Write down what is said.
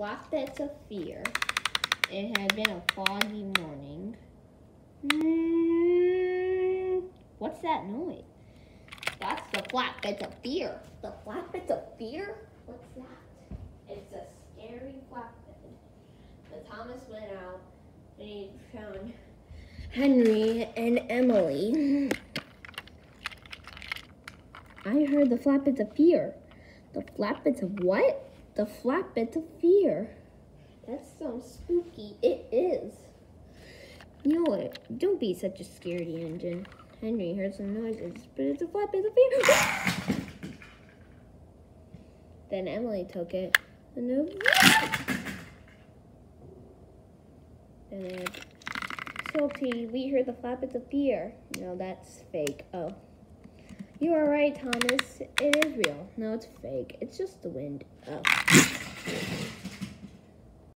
flatbeds of fear. It had been a foggy morning. Mm, what's that noise? That's the flatbeds of fear. The flatbeds of fear? What's that? It's a scary flatbed. But Thomas went out and he found Henry and Emily. I heard the flatbeds of fear. The flatbeds of what? The flatbeds of fear. That sounds spooky. It is. You know what? Don't be such a scaredy engine. Henry heard some noises, but it's a flatbed of fear. then Emily took it. And then Salty, we heard the flatbeds of fear. No, that's fake. Oh. You are right, Thomas. It is real. No, it's fake. It's just the wind. Oh.